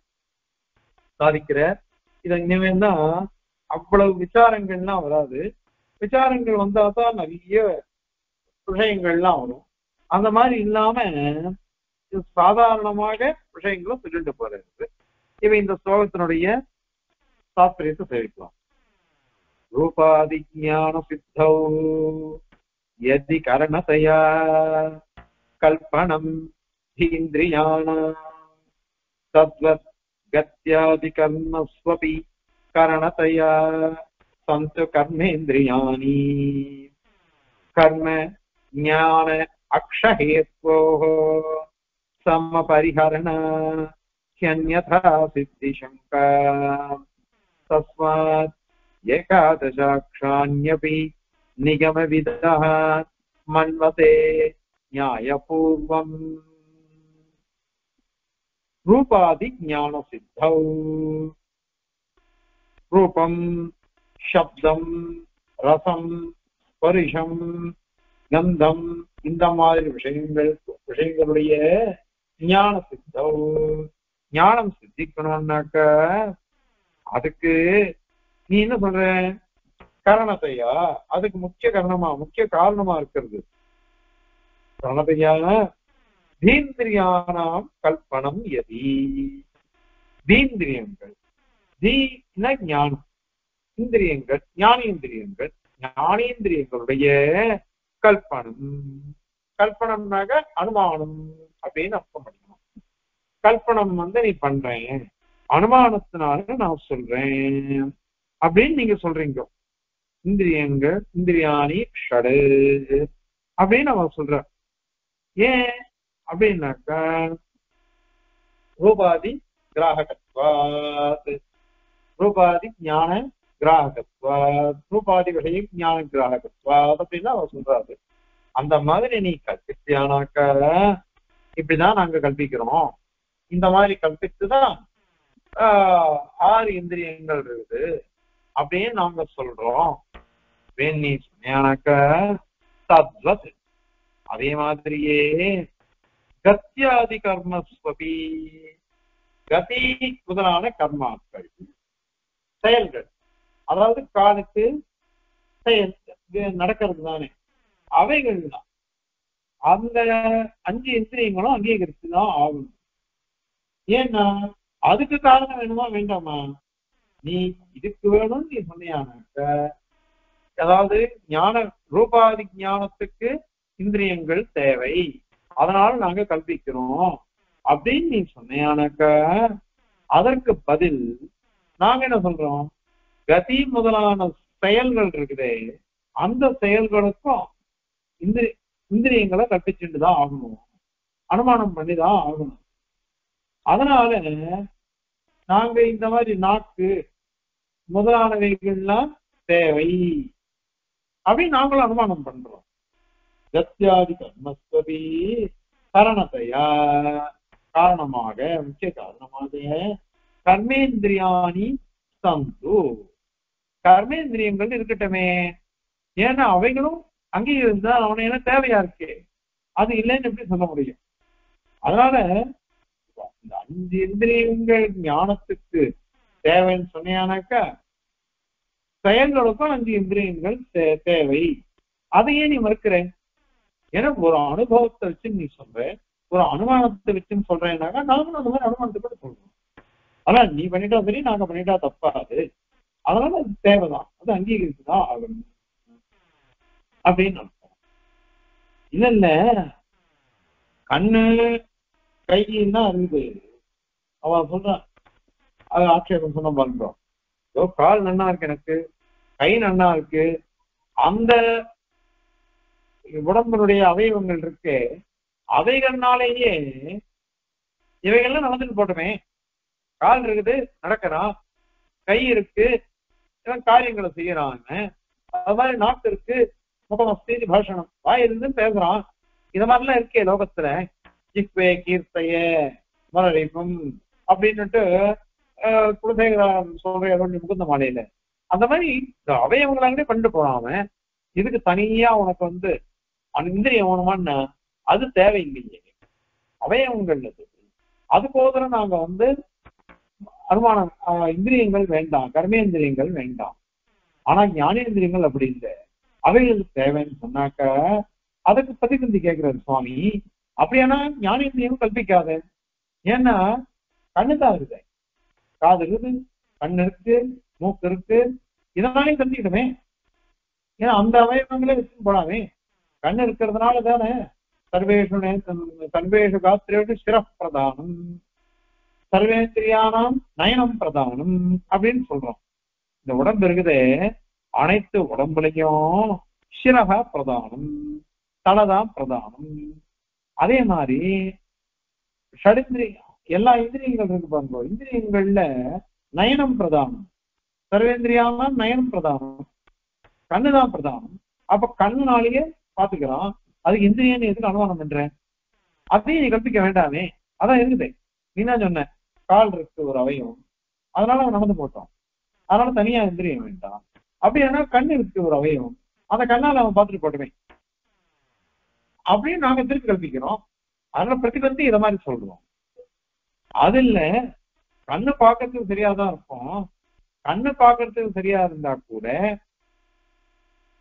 சாதிக்கிற இத இனிமேல் தான் அவ்வளவு விசாரங்கள்லாம் வராது. விசாரங்கள் வந்தாதான் நிறைய விஷயங்கள்லாம் வரும். அந்த மாதிரி இல்லாம இது சாதாரணமாக விஷயங்களை சொல்லிட்டு போறது. இவ இந்த ஸ்லோகத்தினுடைய தாத்பரியத்தை சேவிக்கலாம். ரூபாதிஜான சித்தௌ யதி கரணதயா கல்பனம் இந்திரியான தத்வத் கத்யாதிகர்மஸ்வபி கரணதயா சந்து கர்மேந்திரியாணி. கர்ம ஞான அக்ஷஹேத்வோः समपरिहरण ह्यन्यथा सिद्धिशङ्का तस्मात् एकादशाक्षाण्यपि निगमविदः मन्वते न्यायपूर्वम् रूपादिज्ञानसिद्धौ रूपम् शब्दम् ரசம் ஸ்பரிஷம் கந்தம் இந்த மாதிரி விஷயங்கள் விஷயங்களுடைய ஞான சித்தம் ஞானம் சித்திக்கணும்னாக்க அதுக்கு நீ என்ன சொல்ற கரணத்தையா அதுக்கு முக்கிய காரணமா முக்கிய காரணமா இருக்கிறது. கரணத்தையான தீந்திரியானாம் கல்பனம் எதி தீந்திரியங்கள். தீன ஞானம். இந்திரியங்கள் ஞானேந்திரியங்கள் ஞானேந்திரியங்களுடைய கல்பனம். கல்பனம்னாக அனுமானம். அப்படின்னு அர்த்தம் பண்ணிக்கணும். கல்பனம் வந்து நீ பண்றேன். அனுமானத்தினால நான் சொல்றேன். அப்படின்னு நீங்க சொல்றீங்க. இந்திரியங்கள் இந்திரியாணி ஷடு அப்படின்னு அவர் சொல்ற ஏன்? அப்படின்னாக்கா ரூபாதி கிராகத்வாத் ரூபாதி ஞான கிராகத்வாத் ரூபாதி விஷய ஞான கிராகத்வாத் அப்படின்னு அவர் சொல்றாரு. அந்த மாதிரி நீ கற்பித்தியானாக்க இப்படிதான் நாங்க கல்பிக்கிறோம் இந்த மாதிரி கல்பித்துதான் ஆஹ், ஆறு இந்திரியங்கள் இருக்குது. அப்படின்னு நாங்க சொல்றோம். வேண் நீ தத்வத் அதே மாதிரியே கத்தியாதி கர்மஸ்வபி கதி முதலான கர்மாக்கள் செயல்கள். அதாவது காலுக்கு செயல் இது நடக்கிறது தானே. அவைகள் தான் அந்த அஞ்சு இந்திரியங்களும் அங்கீகரித்து தான் ஆகணும். ஏன்னா அதுக்கு காரணம் வேணுமா வேண்டாமா? நீ இதுக்கு வேணும்னு நீ சொன்னியானாக்க அதாவது ஞான ரூபாதி ஞானத்துக்கு இந்திரியங்கள் தேவை. அதனால நாங்க கல்பிக்கிறோம் அப்படின்னு நீ சொன்னியானாக்க அதற்கு பதில் நாங்க என்ன சொல்றோம்? கதி முதலான செயல்கள் இருக்குதே அந்த செயல்களுக்கும் இந்திரி இந்திரியங்களை கட்டிச்சுட்டு தான் ஆகணும். அனுமானம் பண்ணி தான் ஆகணும். அதனால நாங்க இந்த மாதிரி நாக்கு முதலானவைகள்லாம் தேவை. அப்படின்னு நாங்களும் அனுமானம் பண்றோம். சத்தியாதி கர்மஸ்வபி கரணத்தையா காரணமாக முக்கிய காரணமாக கர்மேந்திரியாணி சந்து. கர்மேந்திரியங்கள் இருக்கட்டுமே. ஏன்னா அவைகளும் அங்கே இருந்தா அவனை என்ன தேவையா இருக்கு? அது இல்லைன்னு எப்படி சொல்ல முடியும்? அதனால இந்த அஞ்சு இந்திரியங்கள் ஞானத்துக்கு தேவைன்னு சொன்னியானாக்கா செயல்களுக்கும் அஞ்சு இந்திரியங்கள் தே- தேவை. அதையே நீ மறுக்கிற. ஏன்னா ஒரு அனுபவத்தை வச்சு நீ சொல்ற ஒரு அனுமானத்தை வச்சுன்னு சொல்றேன்னாக்கா நாங்களும் அந்த மாதிரி அனுமானத்தை கூட சொல்றோம். ஆனா நீ பண்ணிட்டா சரி நாங்க பண்ணிட்டா தப்பாது. அதனால அது தேவைதான். அது அங்கீகரித்துதான் ஆகணும். அப்படின்னு இல்ல கண்ணு கையின் தான் இருக்குது அவன் சொல்றான் அது ஆட்சேபம் சொன்ன பண்றோம். ஏதோ கால் நன்னா இருக்கு எனக்கு கை நன்னா இருக்கு. அந்த உடம்புடைய அவயவங்கள் இருக்கு அவைகள்னாலேயே இவைகள்லாம் நடந்துட்டு போட்டுமே. கால் இருக்குது நடக்கிறான். கை இருக்கு காரியங்களை செய்யறான் அது மாதிரி நாக்கு இருக்கு முகமஸ்தி பாஷணம். வாய் இருந்து பேசுறான். இது மாதிரிலாம் இருக்கே லோகத்துல. ஜிஹ்வே கீர்த்தைய மரழிப்பும் அப்படின்னுட்டு குலசேகரம் சொல்ற முகுந்த மாலையில. அந்த மாதிரி இந்த அவயவங்களாங்களே பண்ணிட்டு போறாம அவன். இதுக்கு தனியா உனக்கு வந்து அந்த இந்திரியம் அது தேவையில்லையே. அவயவங்கள் அது. அதுக்கோதரம் நாங்க வந்து அனுமானம் ஆஹ், இந்திரியங்கள் வேண்டாம். கர்மேந்திரியங்கள் வேண்டாம். ஆனா ஞானேந்திரியங்கள் அப்படி இல்லை. அவைகளுக்கு தேவைன்னு சொன்னாக்க அதுக்கு பிரதிபந்தி கேட்கிறாரு சுவாமி. அப்படியானா ஞானேந்திரியம் கல்பிக்காத ஏன்னா கண்ணு தான் இருக்குது. காது இருக்குது கண்ணு இருக்கு மூக்கு இருக்கு. இதனாலே தெரிஞ்சுக்கிட்டோமே ஏன்னா அந்த அவயவங்களே வச்சு போலாமே கண்ணு இருக்கிறதுனால தானே சர்வேஷு நே- சர்வேஷு காத்திரேஷு சிரப்பிரதானம் சர்வேந்திரியானாம் நயனம் பிரதானம் அப்படின்னு சொல்றோம். இந்த உடம்பு இருக்குதே அனைத்து உடம்புலையும் சிரகா பிரதானம் தலைதான் பிரதானம். அதே மாதிரி ஷடிந்திரி எல்லா இந்திரியங்கள் இருக்கு பாருங்க. இந்திரியங்கள்ல நயனம் பிரதானம். சர்வேந்திரியாலாம் நயனம் பிரதானம். கண்ணுதான் பிரதானம். அப்ப கண்ணுனாலேயே பாத்துக்கிறான் அது இந்திரியன்னு எதுக்கு அனுமானம் பண்றேன் அதையும் நீ கற்பிக்க வேண்டாமே. அதான் இருக்குது. நீ தான் சொன்ன கால் இருக்கு ஒரு அவயம். அதனால அவன் நடந்து போட்டான் அதனால தனியா இந்திரியம் வேண்டாம். அப்படின்னா கண்ணு இருக்கு ஒரு அவயம் அந்த கண்ணால அவன் பார்த்துட்டு போட்டுமே. அப்படின்னு நாங்க திருப்பி கல்பிக்கிறோம் அதனால பிரதிபந்தி இதை மாதிரி சொல்றோம். அது இல்ல கண்ணு பார்க்கறதுக்கு சரியாதான் இருக்கும். கண்ணு பார்க்கறதுக்கு சரியா இருந்தா கூட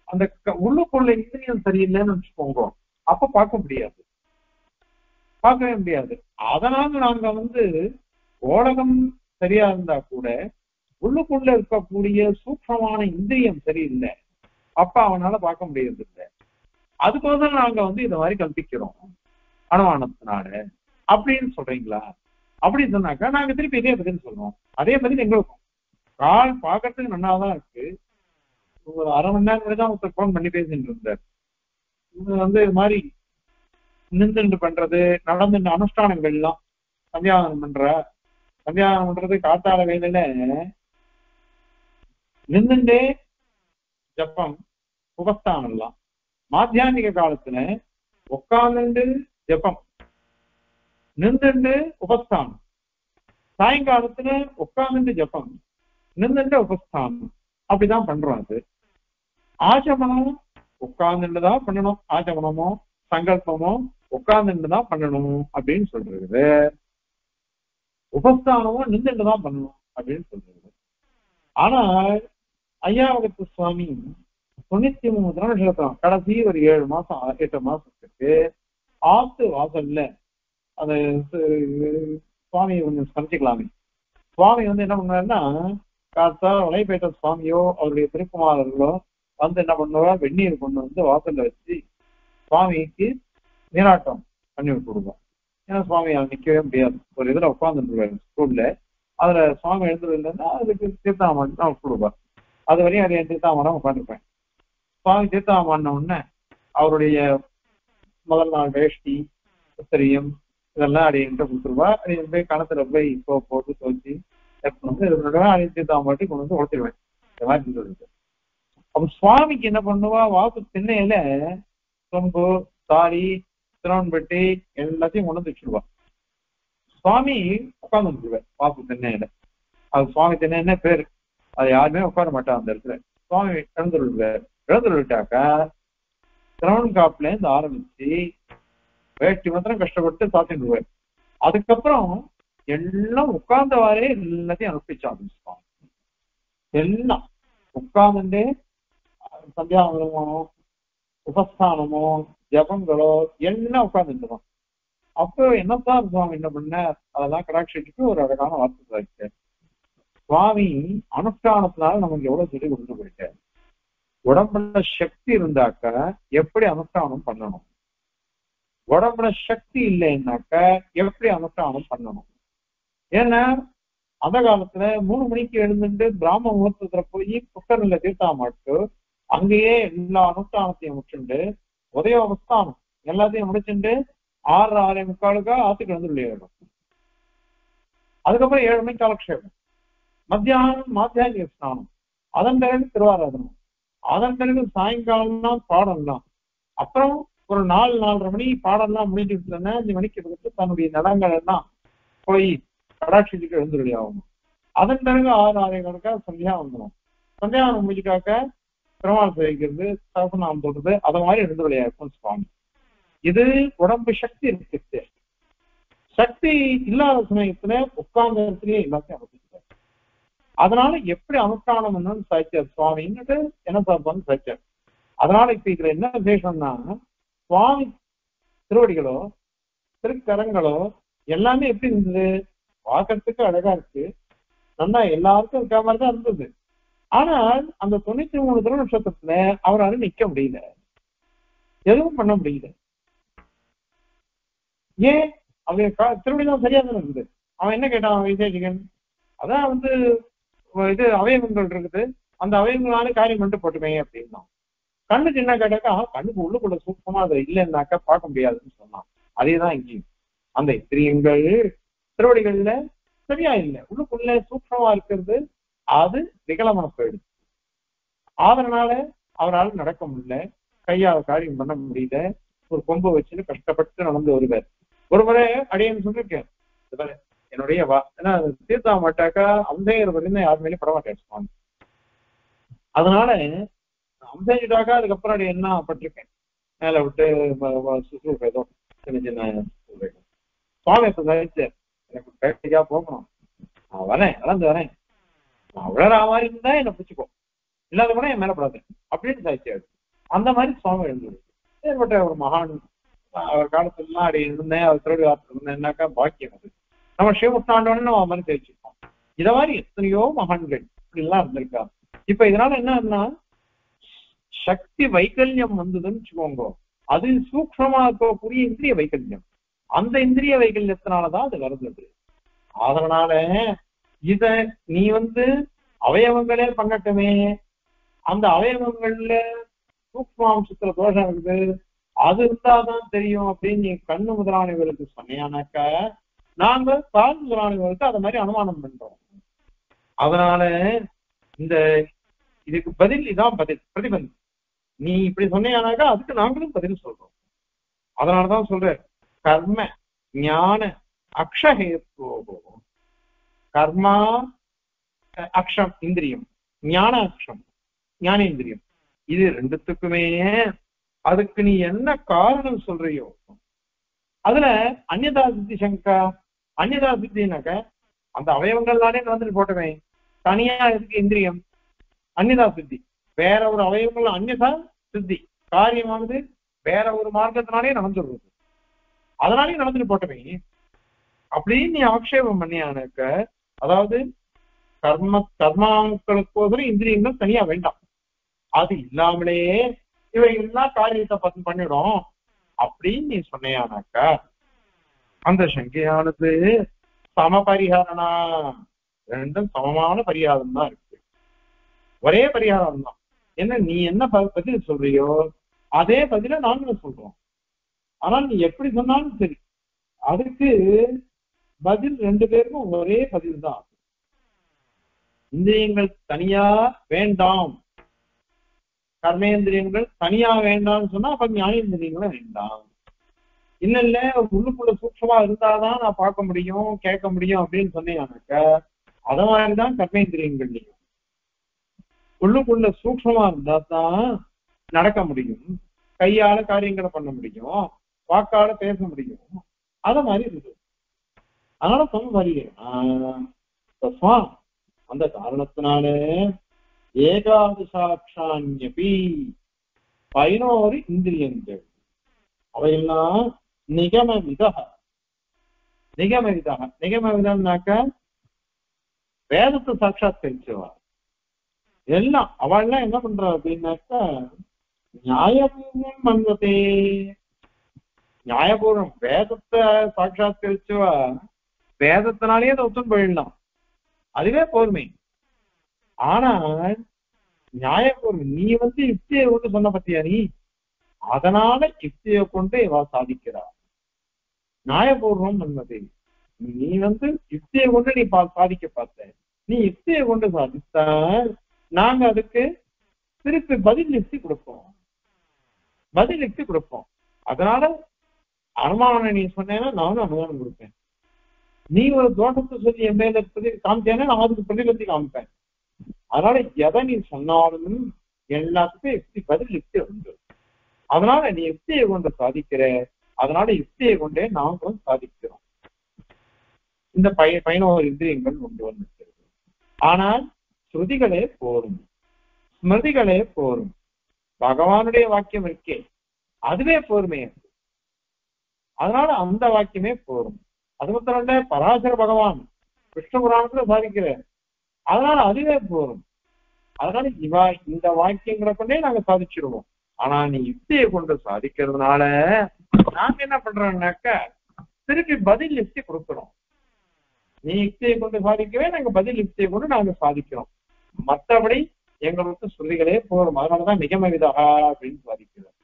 அந்த க- உள்ளுக்குள்ள இந்திரியம் சரியில்லைன்னு வச்சுக்கோங்க. அப்ப பார்க்க முடியாது. பார்க்கவே முடியாது. அதனால நாங்க வந்து ஓடகம் சரியா இருந்தா கூட உள்ளுக்குள்ள இருக்கக்கூடிய சூக்ஷமான இந்திரியம் சரியில்லை. அப்ப அவனால பார்க்க முடியறது இல்லை அதுக்கோசரம் நாங்க வந்து இந்த மாதிரி கல்பிக்கிறோம் அனுமானத்தினால. அப்படின்னு சொல்றீங்களா? அப்படி சொன்னாக்கா நாங்க திருப்பி இதே பதில் சொல்றோம். அதே பதில் எங்களுக்கும். கால் பாக்குறதுக்கு நல்லாதான் இருக்கு. ஒரு அரை மணி நேரம் தான் ஒருத்தர் போன் பண்ணி பேசிட்டு இருந்தார். இது வந்து இது மாதிரி நின்றுண்டு பண்றது நடந்து அனுஷ்டானங்கள் எல்லாம் சந்தியாவனம் பண்ற சந்தியாவனம் பண்றது காத்தால வேலையில நின்றுண்டே ஜப்பம் உபஸ்தானம்லாம் மாத்தியானிக காலத்துல உட்கார்ந்துண்டு ஜப்பம் நின்றுண்டு உபஸ்தானம். சாயங்காலத்துல உட்கார்ந்துட்டு ஜப்பம் நின்றுண்டு உபஸ்தானம். அப்படிதான் பண்றோம் அது. ஆச்சமனம் உட்கார்ந்துட்டு தான் பண்ணணும். ஆச்சமனமோ சங்கல்பமோ உட்கார்ந்துட்டு தான் பண்ணணும் அப்படின்னு சொல்றது. உபஸ்தானமும் நின்றுட்டு தான் பண்ணணும் அப்படின்னு சொல்றது. ஆனா ஐயாவகத்து சுவாமி தொண்ணூத்தி மூணு திருநட்சத்திரம் கடைசி ஒரு ஏழு மாசம் ஆ- எட்டு மாசத்துக்கு ஆத்து வாசல்ல அந்த சுவாமியை கொஞ்சம் சமைச்சுக்கலாமே சுவாமி வந்து என்ன பண்ணாருன்னா காத்தா வலைப்பேட்டை சுவாமியோ அவருடைய திருக்குமாரர்களோ வந்து என்ன பண்ணுவா வெந்நீர் கொண்டு வந்து வாசல்ல வச்சு சுவாமிக்கு நீராட்டம் பண்ணி விட்டுருவோம் ஏன்னா சுவாமி அங்க நிக்கவே முடியாது. ஒரு இதுல உட்காந்துருவாரு ஸ்கூல்ல. அதுல சுவாமி எழுந்தது இல்லைன்னா அதுக்கு தீர்த்தாமன் தான் விட்டுருவார் அது வரையும் அதை என் தீர்த்தாமனம் உட்காந்துருப்பேன் சுவாமி தீர்த்தாமன்ன உடனே அவருடைய முதல் நாள் வேஷ்டி உத்தரியம் இதெல்லாம் அடி என்கிட்ட கொடுத்துருவா. அது போய் கணத்துல போய் இப்போ போட்டு துவச்சி எடுத்துட்டு வந்து இது அடி கொண்டு வந்து உடச்சிருவேன். இந்த மாதிரி இருந்தது அப்ப சுவாமிக்கு என்ன பண்ணுவா? வாசு திண்ணையில சொம்பு தாலி திருவன்பட்டி எல்லாத்தையும் கொண்டு வந்து வச்சிருவா. சுவாமி உட்கார்ந்து வந்துருவார் வாசு திண்ணையில. அது சுவாமி திண்ணைன்னு பேரு. அது யாருமே உட்கார மாட்டான் அந்த இடத்துல. சுவாமி எழுந்துருவார் விட்டாக்க திரவன் காப்புல இருந்து ஆரம்பிச்சு வேட்டி மாத்திரம் கஷ்டப்பட்டு சாத்திடுவார் அதுக்கப்புறம் எல்லாம் உட்கார்ந்தவாறே எல்லாத்தையும் அனுப்பிச்சு சுவாமி. எல்லாம் உட்கார்ந்துட்டே சந்தியாவனமோ உபஸ்தானமோ ஜபங்களோ எல்லாம் உட்கார்ந்துருவான் அப்போ என்னத்தான் சுவாமி என்ன பண்ண அதெல்லாம் கடாட்சிட்டு ஒரு அழகான வார்த்தை வச்சார் சுவாமி அனுஷ்டானத்தினால நமக்கு எவ்வளவு சொல்லி கொண்டு போயிட்டார் உடம்புல சக்தி இருந்தாக்க எப்படி அனுஷ்டானம் பண்ணணும்? உடம்புல சக்தி இல்லைன்னாக்க எப்படி அனுஷ்டானம் பண்ணணும்? ஏன்னா அந்த காலத்துல மூணு மணிக்கு எழுந்துட்டு பிராம முகூர்த்தத்துல போய் புத்தகங்கள்ல தீர்த்தா மாட்டு அங்கேயே எல்லா அனுஷ்டானத்தையும் முடிச்சுண்டு உதய அவஸ்தானம் எல்லாத்தையும் முடிச்சுட்டு ஆறு ஆறே முக்காலுக்கா ஆத்துக்கு வந்து விளையாடும் அதுக்கப்புறம் ஏழு மணிக்கு காலக்ஷேபம் மத்தியானம் மாத்தியானிக ஸ்நானம். அதன் பிறகு திருவாராதனம் அதன் பிறகு சாயங்காலம் பாடம்லாம் அப்புறம் ஒரு நாலு நாலரை மணி பாடம்லாம் முடிஞ்சுட்டு அஞ்சு மணிக்கு இருந்துட்டு தன்னுடைய நடங்கள் எல்லாம் போய் கடாட்சிக்கு எழுந்துருளி ஆகணும். அதன் பிறகு ஆறு ஆறே கணக்கா சந்தியா வந்துடும் சந்தியாவனம் முடிஞ்சுக்காக்க பெருமாள் சேவிக்கிறது சகசநாமம் போடுறது அதை மாதிரி எழுந்துருளி ஆகும் சுவாமி இது உடம்பு சக்தி இருக்கு சக்தி இல்லாத சமயத்துல உட்கார்ந்த இடத்துலயே எல்லாத்தையும் அதனால எப்படி அனுஷ்டானம் பண்ணு சாய்ச்சார். சுவாமின்னுட்டு என்ன சாப்பான்னு சாய்ச்சார். அதனால இப்ப இதுல என்ன விசேஷம்னா சுவாமி திருவடிகளோ திருக்கரங்களோ எல்லாமே எப்படி இருந்தது? பார்க்கறதுக்கு அழகா இருக்கு. நல்லா எல்லாருக்கும் இருக்க மாதிரி தான் இருந்தது. ஆனால் அந்த தொண்ணூத்தி மூணு திருநட்சத்திரத்துல அவரால நிக்க முடியல. எதுவும் பண்ண முடியல. ஏன்? அவன் க- திருவடிதான் சரியாதான் இருந்தது. அவன் என்ன கேட்டான்? விசேஷிகன். அதான் வந்து இது அவயவங்கள் இருக்குது. அந்த அவயவங்களான காரியம் மட்டும் போட்டுமே அப்படின்னா கண்ணுக்கு என்ன கேட்டாக்கா கண்ணுக்கு உள்ளுக்குள்ள சூப்பமா அது இல்லைன்னாக்கா பார்க்க முடியாதுன்னு சொன்னான். அதேதான் இங்கேயும். அந்த இத்திரியங்கள் திருவடிகள்ல சரியா இல்லை. உள்ளுக்குள்ள சூக்ஷமா இருக்கிறது அது விகலமா போயிடுது. அதனால அவரால் நடக்க முடியல. கையால் காரியம் பண்ண முடியல. ஒரு கொம்பு வச்சுட்டு கஷ்டப்பட்டு நடந்து வருவார். ஒரு முறை அடியன்னு சொல்லியிருக்கேன். என்னுடைய வா ஏன்னா அது தீர்த்தா மாட்டாக்கா அம்சையர் வரையும் யார் மேலேயும் படமாட்டேன் சுவாமி. அதனால அம்சைஞ்சிட்டாக்கா அதுக்கப்புறம் அப்படி என்ன பட்டிருக்கேன்? மேல விட்டு வ- ஏதோ சின்ன சின்ன சுவாமி இப்ப சாதிச்சார் எனக்கு பேட்டிக்கா போகணும். நான் வரேன் வளர்ந்து வரேன். நான் விழற மாதிரி இருந்தா என்ன பிடிச்சிக்கோ. இல்லாத கூட என் மேல படாது அப்படின்னு சாய்ச்சியாரு அந்த மாதிரி சுவாமி எழுந்தது ஏற்பட்ட ஒரு மகான் அவர் காலத்துலாம் அப்படி இருந்தேன் அவர் திருவிழா வார்த்தை இருந்தேன்னாக்கா பாக்கியம் அது. நம்ம சிவபுத்தாண்டவன்னு நம்ம மாதிரி தெரிஞ்சுக்கோம் இத மாதிரி எத்தனையோ மகான்கள் இப்படி எல்லாம் இருந்திருக்கா இப்ப இதனால என்னன்னா சக்தி வைகல்யம் வந்ததுன்னு வச்சுக்கோங்க. அது சூக்ஷமா இருக்கக்கூடிய இந்திரிய வைகல்யம். அந்த இந்திரிய வைகல்யத்தினாலதான் அது வருது. அதனால இத நீ வந்து அவயவங்களே பண்ணட்டுமே. அந்த அவயவங்கள்ல சூக்மாம்சத்துல தோஷம் இருக்குது அது இருந்தாதான் தெரியும் அப்படின்னு நீ கண்ணு முதலானவர்களுக்கு சொன்னியானாக்கா நாங்க கால் முதலாளிகளுக்கு அதை மாதிரி அனுமானம் பண்றோம். அதனால இந்த இதுக்கு பதில் இதான் பதில் பிரதிபந்தம் நீ இப்படி சொன்னியானாக்கா அதுக்கு நாங்களும் பதில் சொல்றோம். அதனாலதான் சொல்றேன். கர்ம ஞான அக்ஷஹேத்துவோ கர்மா அக்ஷம் இந்திரியம். ஞான அக்ஷம் ஞானேந்திரியம். இது ரெண்டுத்துக்குமே அதுக்கு நீ என்ன காரணம் சொல்றியோ? அதுல அந்நியதா சித்தி சங்கா அந்நியதா சித்தினாக்க அந்த அவயவங்கள்னாலே நடந்துட்டு போட்டவே தனியா இருக்கு இந்திரியம்? அந்நியதா சித்தி. வேற ஒரு அவயவங்கள் அந்நியதா சித்தி. காரியமானது வேற ஒரு மார்க்கத்தினாலே நடந்துடுறது. அதனாலே நடந்துட்டு போட்டமே. அப்படின்னு நீ ஆக்ஷேபம் பண்ணியானாக்க அதாவது கர்ம கர்மாக்களுக்கோசரம் இந்திரியங்கள் தனியா வேண்டாம். அது இல்லாமலேயே இவை எல்லாம் காரியத்தை பத்தி பண்ணிடும். அப்படின்னு நீ சொன்னையானாக்க அந்த சங்கையானது சம பரிகாரணா ரெண்டும் சமமான பரிகாரம் தான் இருக்கு. ஒரே பரிகாரம் தான் என்ன நீ என்ன ப- பதில் சொல்றியோ அதே பதில நாங்களும் சொல்றோம். ஆனால் நீ எப்படி சொன்னாலும் சரி அதுக்கு பதில் ரெண்டு பேருக்கும் ஒரே பதில் தான் இந்திரியங்கள் தனியா வேண்டாம். கர்மேந்திரியங்கள் தனியா வேண்டாம்னு சொன்னா அப்ப ஞானேந்திரியங்களும் வேண்டாம். இல்ல இல்ல உள்ளுக்குள்ள சூட்சமா இருந்தாதான் நான் பார்க்க முடியும் கேட்க முடியும் அப்படின்னு சொன்னீங்கன்னாக்க அத மாதிரிதான் கர்மேந்திரியங்கள்லையும் உள்ளுக்குள்ள சூக்ஷமா இருந்தா தான் நடக்க முடியும் கையால காரியங்களை பண்ண முடியும் வாக்கால பேச முடியும். அத மாதிரி இருக்கு அதனால சொன்ன மாதிரி தஸ்மா அந்த காரணத்தினால ஏகாதசாட்சான்யபி பதினோரு இந்திரியங்கள். அவையெல்லாம் நிகமவித நிகமவிதா நிகமவிதம்னாக்க வேதத்தை சாட்சாத் தெரிஞ்சவா எல்லாம் அவள்லாம் என்ன பண்றா அப்படின்னாக்கா நியாயபூர்வம் மன்வதே நியாயபூர்வம். வேதத்தை சாட்சாத் தெரிச்சவா வேதத்தினாலேயே அதை ஒத்துன்னு போயிடலாம். அதுவே போர்மை. ஆனால் நியாயபூர்வம் நீ வந்து யுக்தியை கொண்டு சொன்ன பத்தியா நீ? அதனால யுக்தியை கொண்டு இவா சாதிக்கிறா. நியாயபூர்வம் என்பது நீ வந்து யுக்தியை கொண்டு நீ பா- சாதிக்க பார்த்த. நீ யுக்தியை கொண்டு சாதித்தா நாங்க அதுக்கு திருப்பி பதில் யுக்தி கொடுப்போம். பதில் யுக்தி கொடுப்போம். அதனால அனுமானம் நீ சொன்னேன்னா நானும் அனுமானம் கொடுப்பேன். நீ ஒரு தோட்டத்தை சொல்லி என் மேல பிரதி காமிச்சேன்னா நான் அதுக்கு பிரதிபந்தி காமிப்பேன். அதனால எதை நீ சொன்னாலும் எல்லாத்துக்கும் யுக்தி பதில் யுக்தி உண்டு. அதனால நீ யுக்தியை கொண்டு சாதிக்கிற. அதனால யுக்தியை கொண்டே நாமும் சாதிக்கிறோம். இந்த பய பயணம் இந்திரியங்கள் கொண்டு வந்திருக்கிறது. ஆனால் ஸ்ருதிகளே போரும். ஸ்மிருதிகளே போரும். பகவானுடைய வாக்கியம் இருக்கே. அதுவே போருமே. அதனால அந்த வாக்கியமே போரும். அது மட்டும் இல்ல பராசர பகவான் கிருஷ்ண புராணத்துல சாதிக்கிறார் அதனால அதுவே போரும். அதனால இவா இந்த வாக்கியங்களை கொண்டே நாங்க சாதிச்சிருவோம். ஆனா நீ யுக்தியை கொண்டு சாதிக்கிறதுனால நாங்க என்ன பண்றோம்னாக்க திருப்பி பதில் யுக்தி கொடுக்கிறோம். நீ யுக்தியை கொண்டு சாதிக்கவே நாங்க பதில் யுக்தியை கொண்டு நாங்க சாதிக்கிறோம். மற்றபடி எங்களுக்கு ஸ்ருதிகளே போறோம் அதனாலதான் நிகம விதகா அப்படின்னு சாதிக்கிறோம்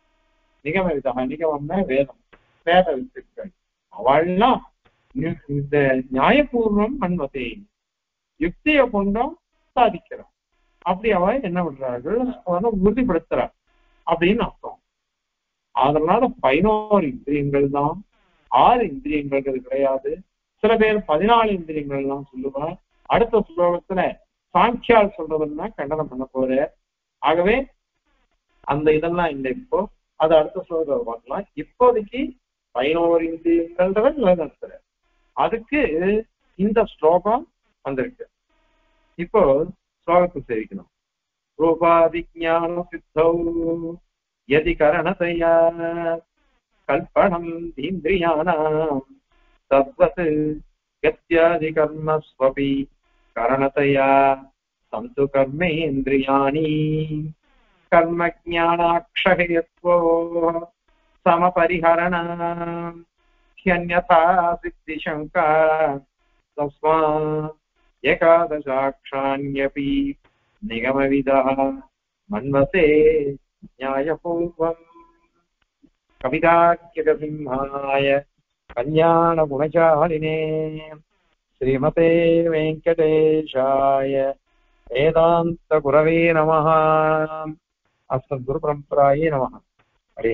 நிகம விதகா நிகமம்னா வேதம் வேத வித்துக்கள் அவள்லாம் இந்த நியாயபூர்வம் மன்வதே யுக்தியை கொண்டும் சாதிக்கிறோம். அப்படி அவ என்ன பண்றார்கள் அவனை உறுதிப்படுத்துறார் அப்படின்னு அர்த்தம். அதனால பதினோரு இந்திரியங்கள் தான் ஆறு இந்திரியங்கள் கிடையாது. சில பேர் பதினாலு இந்திரியங்கள் எல்லாம் சொல்லுவார். அடுத்த ஸ்லோகத்துல சாட்சியால் சொல்றதுன்னா கண்டனம் பண்ண போற ஆகவே அந்த இதெல்லாம் இல்லை இப்போ. அது அடுத்த ஸ்லோகத்தை பார்க்கலாம். இப்போதைக்கு பதினோரு இந்திரியங்கள்ன்றத நிலைநிறுத்துற அதுக்கு இந்த ஸ்லோகம் வந்திருக்கு. இப்போ ஸ்லோகத்தை சேவிக்கணும். ரூபாதிஜான சித்தௌ यदि करणतया कल्पणम् इन्द्रियाणाम् तद्वत् गत्यादिकर्मस्वपि करणतया सन्तु कर्मेन्द्रियाणि कर्मज्ञानाक्षहेत्वोः समपरिहरणा ह्यन्यथा सिद्धिशङ्का तस्मा एकादशाक्षाण्यपि निगमविदः न्यायपूर्वम् कविताख्यकसिंहाय कल्याणगुणशालिने श्रीमते वेङ्कटेशाय वेदान्तगुरवे नमः। अस्मद्गुरुपरम्परायै नमः। हरे